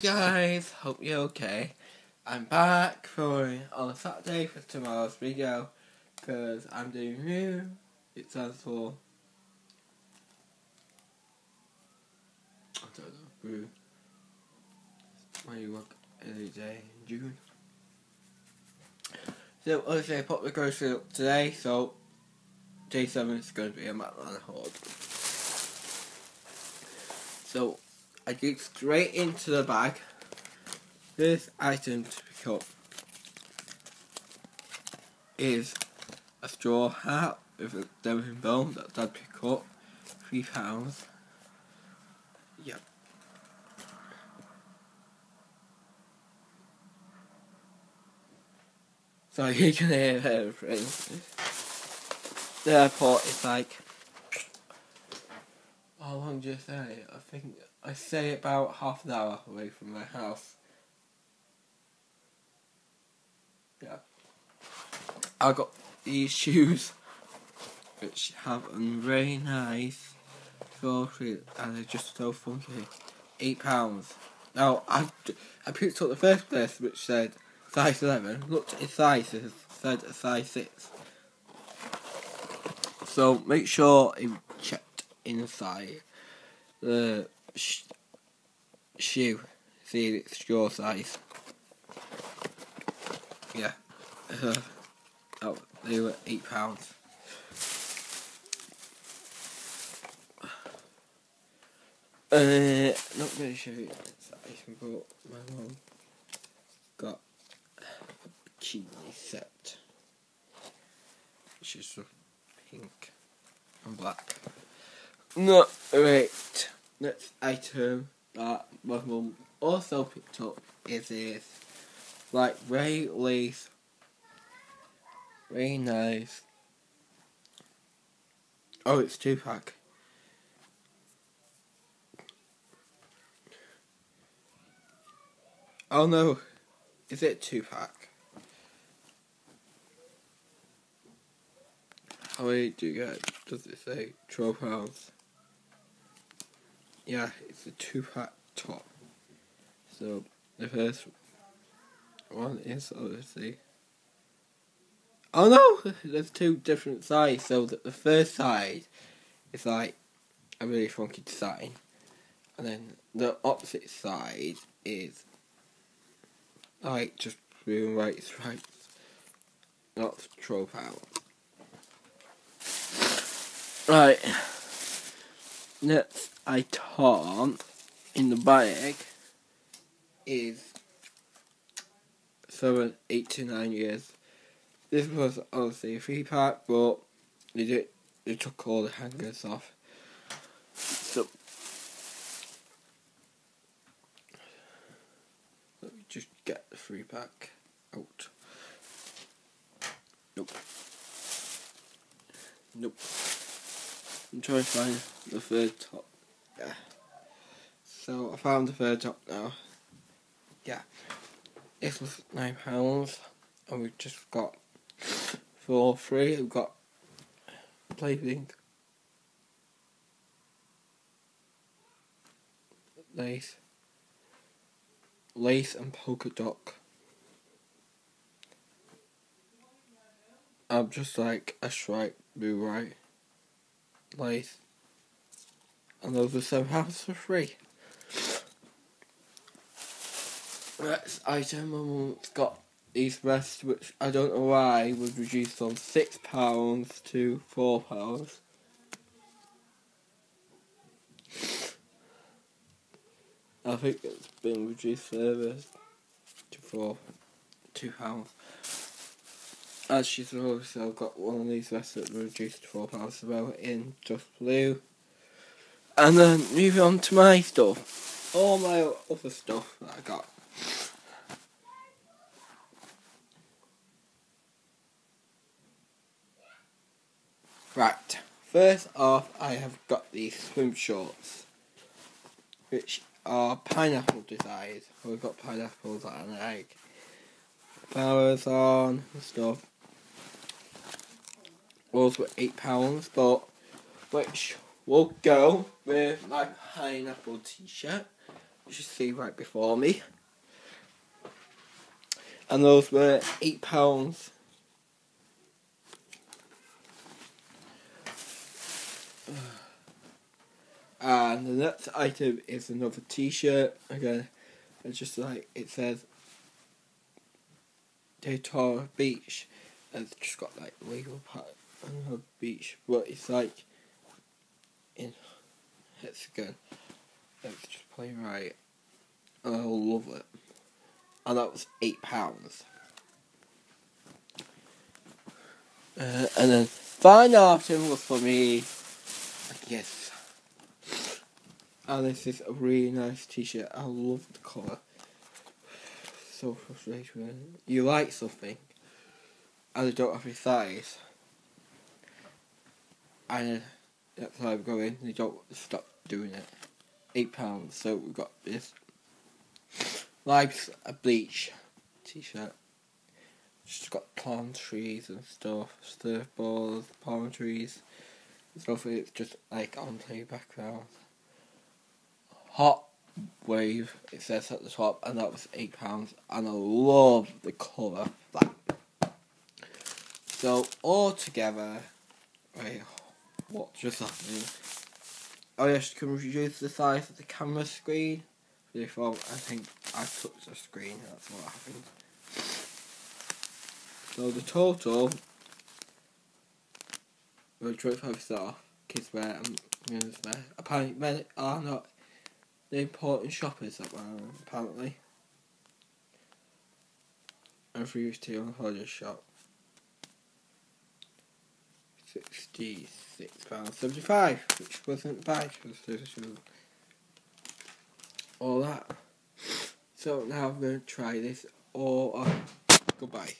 guys, hope you're okay. I'm back for on Saturday for tomorrow's video because I'm doing new. It stands for I don't know, brew. When you work every day in June. So obviously I put the grocery up today, so day seven is going to be a Matalan haul. So I dig straight into the bag. This item to pick up is a straw hat with a Devon bone that Dad picked up. Three pounds. Yep. So you can hear everything. The airport is like how long do you say? I think I say about half an hour away from my house. Yeah. I got these shoes which have a very nice feel and they're just so funky. Eight pounds. Now I I picked up the first place which said size eleven. Looked at its size said size six. So make sure you checked inside the sh shoe. See it's your size. Yeah. Oh, they were eight pounds. Uh, not going to show you size, but my mum got a bikini set, which is pink and black. No, right. Next item that my mum also picked up is this like very lace, very nice. Oh, it's two pack. Oh no, is it two pack? How many do you get? Does it say twelve pounds? Yeah, it's a two pack top. So the first one is obviously. Oh no! There's two different sides. So that the first side is like a really funky design, and then the opposite side is like just blue and white stripes, not troll out. Right. Next item in the bag is seven, eight to nine years. This was obviously a free pack, but they did they took all the hangers off. So let me just get the free pack out. Nope. Nope. I'm trying to find the third top. Yeah. So I found the third top now. Yeah. This was nine pounds and we've just got for free we've got plaything. Lace. Lace and polka dot. I'm just like a stripe blue right lace. And those are seven pounds for free. Next item, it's got these vests, which I don't know why was reduced from six pounds to four pounds. I think it's been reduced further to four, two pounds. As she's also got one of these vests that were reduced to four pounds as well in just blue. And then moving on to my stuff. All my other stuff that I got. Right, first off, I have got these swim shorts, which are pineapple designs. We've got pineapples and an egg, flowers on and stuff. Those were eight pounds, but which will go with my pineapple t-shirt which you see right before me. And those were eight pounds. And the next item is another t-shirt. Again, it's just like it says Daytona Beach. And it's just got like legal part on the beach. But it's like in Hexagon. It's just plain right. And I love it. And that was eight pounds. Uh, and then final item was for me yes and this is a really nice t-shirt. I love the colour. So frustrating you like something and they don't have your size. And that's why I'm going. They don't stop doing it. Eight pounds. So we've got this Life's a bleach t-shirt. Just got palm trees and stuff, surfboards, palm trees. Stuff it's just like on the background hot wave it says at the top and that was eight pounds and I love the colour that so all together wait what just happened oh yes can reduce the size of the camera screen. Before I think I touched the screen that's what happened. So the total we're 25 star kids wear um, and women's wear. Apparently men are not the important shoppers that were apparently. And for use to on holiday shop. Sixty six pounds seventy five, which wasn't bad all that. So now I'm gonna try this all on. Goodbye.